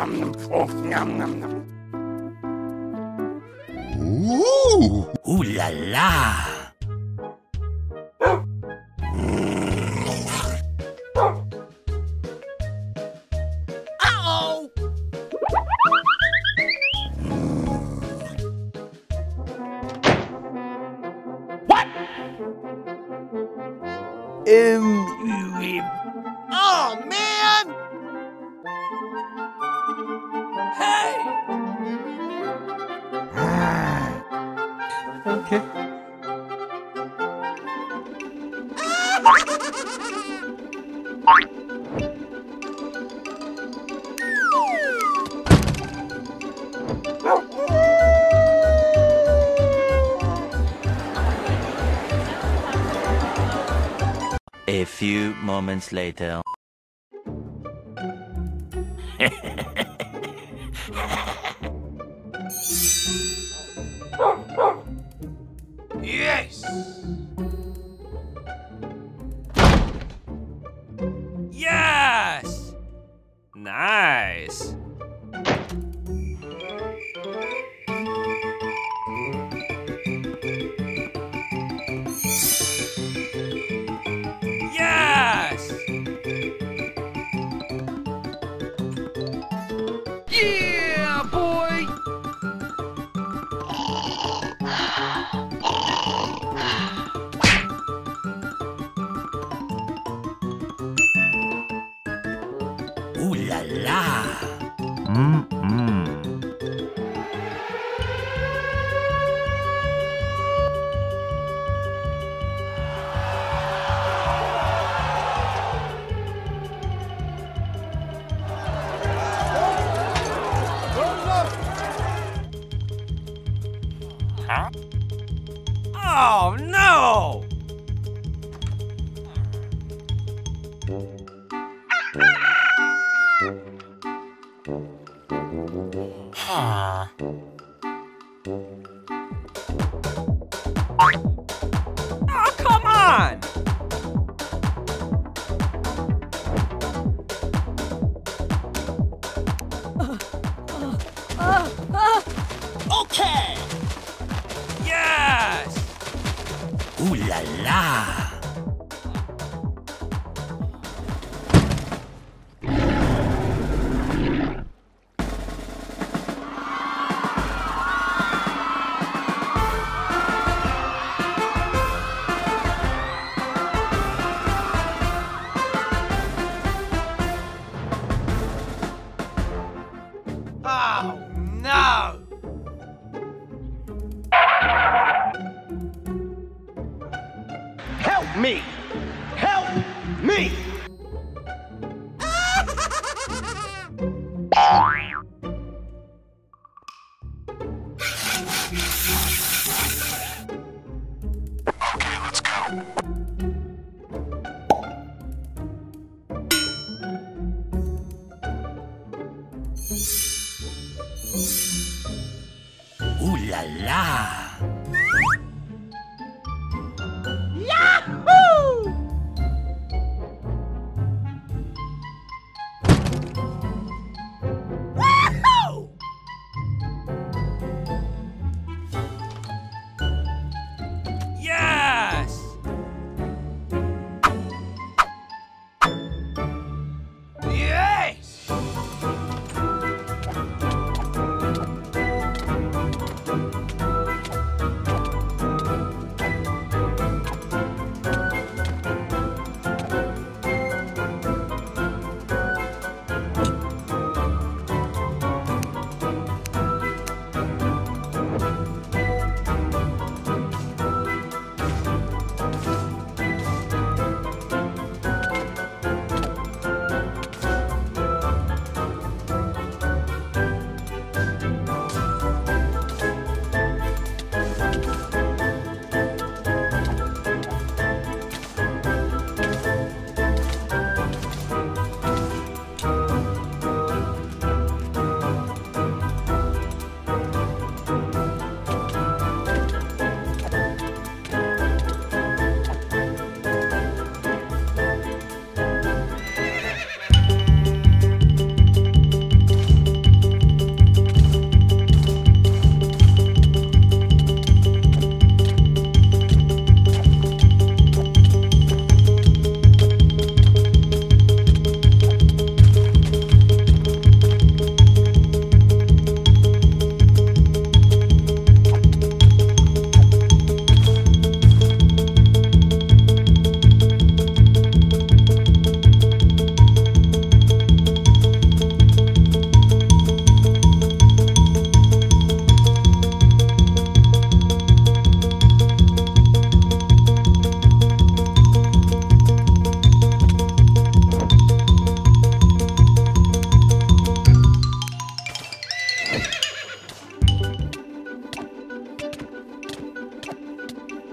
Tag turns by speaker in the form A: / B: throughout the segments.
A: Doggy! Nom. Oh, nom, nom, nom.
B: Ooh!
C: Ooh la la! Uh-oh!
D: Um,
C: Oh
D: okay.
E: A few moments later. Ooh la la!
B: Mm-mm.
C: Oh no!
E: Ooh la la!
A: Me! Help me!
B: Okay, let's go.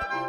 C: up.